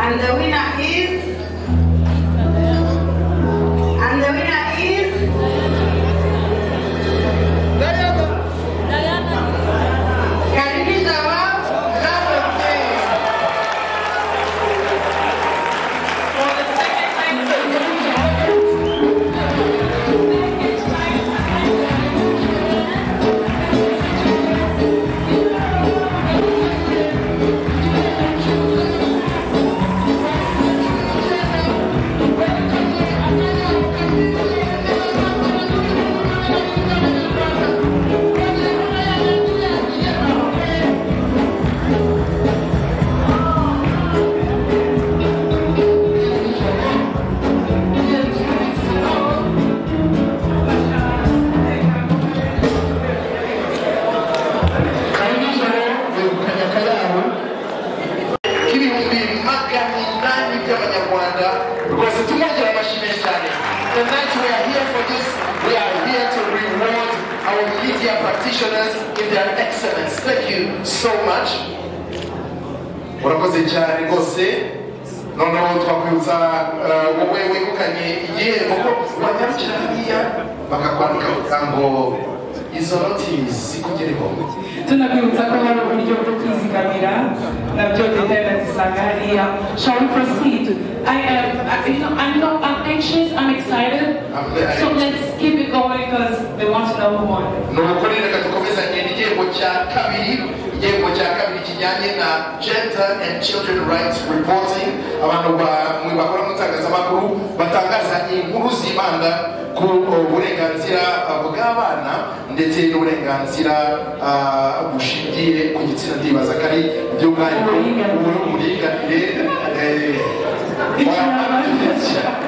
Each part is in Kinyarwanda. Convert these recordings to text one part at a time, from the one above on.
And the winner is. Inani by'abanyarwanda rwose tumwongera amashyi menshi cyane tonight we are here for this we are here to reward our media practitioners in their excellence. Thank you so much. Murakoze cyane rwose. Noneho twakwibutsa eh, wowe wegukanye igihembo ko wanyarukira hariya bakakwandika ngo izo noti zikugereho tunakwibutsa ko hari uburyo bwo kwizigamira nabyo leta yanazisanga hariya shall we proceed? I am I, you know, I'm not I'm anxious I'm excited. So let's keep it going because they want to know nuko rero reka dukomezanye n'igihembo cya kabiri igihembo cya kabiri kijyanye na gender and children rights reporting. Abantu bakora mu itangazamakuru batangaza inkuru zibanda ku uh, burenganzira uh, bw'abana ndetse n'uburenganzira uh, bushingiye ku gitsina. Ndibaza ko ari by'umwihariko uburinganire.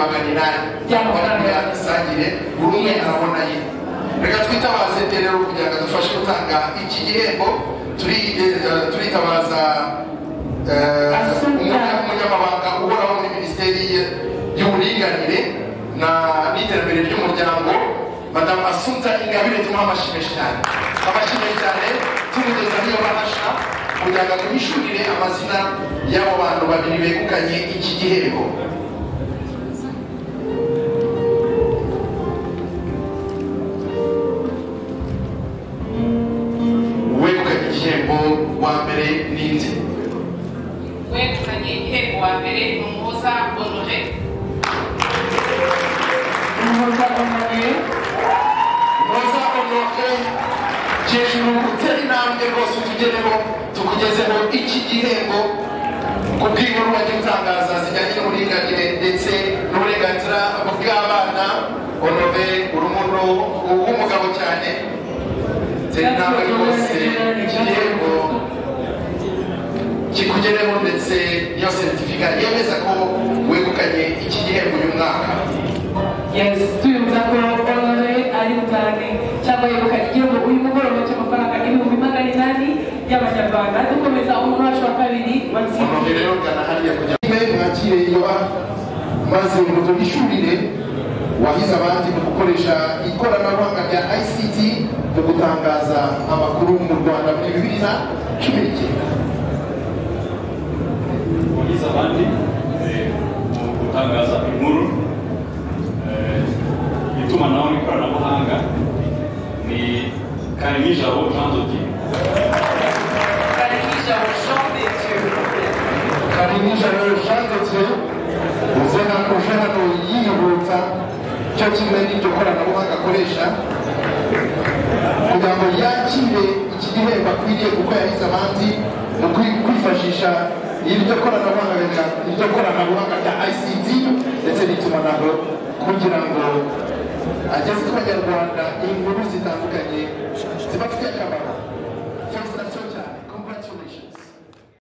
magana inani bari isangire buri umwe arabona ye reka twitabaze rero kugira ngo adufashe gutanga iki gihembo turi- eh, turitabaza eh, umunya- umunyamabanga uhoraho muri minisiteri y'uburinganire n'iterambere ry'umuryango madamu asunta ingabire tumuha amashyi menshi cyane amashyi menshi cyane tumugeza n'iyo bahasha kugira ngo tumishurire amazina y'abo bantu babiri begukanye iki gihembo wa mbere ni umuhoza honore umuhoza honore muhoza honore hejuru utera intambwe rwose utugereho tukugezeho iki gihembo ku bw'inkuru wajya utangaza zijyanye n'uburinganire ndetse n'uburenganzira bw'abana honore uri umuntu w'umugabo cyane tera intambwe rwose iki kikugereho ndetse niyo seritifika yemeza ko wegukanye iki gihembo uyu mwaka. Yes tuyumva ko honore ari butane cyangwa yegukanye igihembo uyu mugoroba cy'amafaranga ibihumbi magana inani y'abanyarwanda. Dukomeza wacu wa kabiri watsinze honore rero gana hariya kugira ngo mwakire yoba maze mutubishurire wahize abandi mu gukoresha ikoranabuhanga rya ICT mu gutangaza amakuru mu Rwanda muri bibiri na cumi n'icyenda wagize abandi mu gutangaza inkuru eh, itumanaho n'ikoranabuhanga ni karimijabo jean dodier karimijabo jean de dieu karinijoro Jean de Dieu uze hano uje hano yihuta cyo kimwe n'iryo koranabuhanga akoresha kugira ngo yakire iki gihembo akwiriye kuko yahize abandi mu kwi- kwifashisha iryo koranabuhanga iryo koranabuhanga rya ICT ndetse n'itumanaho kugira ngo ageze ku banyarwanda inkuru zitandukanye zibafitiye akamaro